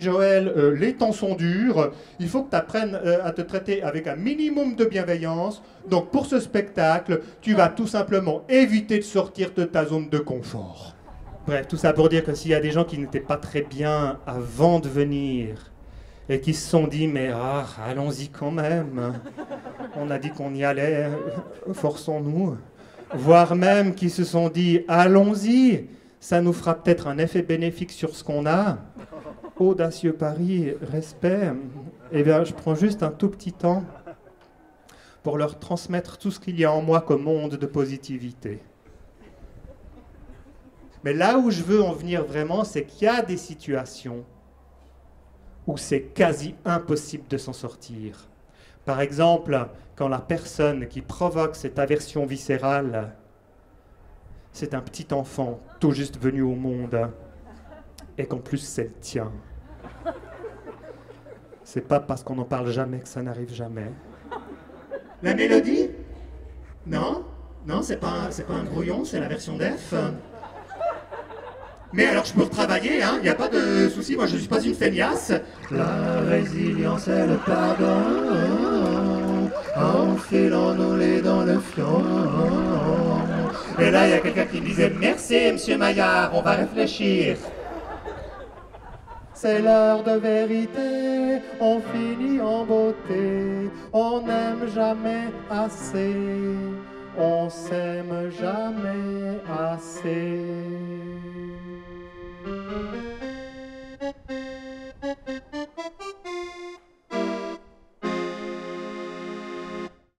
Joël, euh, les temps sont durs, il faut que tu apprennes euh, à te traiter avec un minimum de bienveillance. Donc pour ce spectacle, tu vas tout simplement éviter de sortir de ta zone de confort. Bref, tout ça pour dire que s'il y a des gens qui n'étaient pas très bien avant de venir et qui se sont dit mais ah, allons-y quand même, on a dit qu'on y allait, forçons-nous, voire même qui se sont dit allons-y, ça nous fera peut-être un effet bénéfique sur ce qu'on a audacieux pari, respect, eh bien, je prends juste un tout petit temps pour leur transmettre tout ce qu'il y a en moi comme monde de positivité. Mais là où je veux en venir vraiment, c'est qu'il y a des situations où c'est quasi impossible de s'en sortir. Par exemple, quand la personne qui provoque cette aversion viscérale, c'est un petit enfant tout juste venu au monde, et qu'en plus c'est le tien. C'est pas parce qu'on n'en parle jamais que ça n'arrive jamais. La mélodie? Non Non, c'est pas, un brouillon, c'est la version def. Mais alors je peux retravailler, hein, il n'y a pas de souci, moi je ne suis pas une feignasse. La résilience et le pardon, enfilons-nous les dans le fion. Et là, il y a quelqu'un qui me disait Merci, monsieur Maillard, on va réfléchir. C'est l'heure de vérité, on finit en beauté, on n'aime jamais assez, on s'aime jamais assez.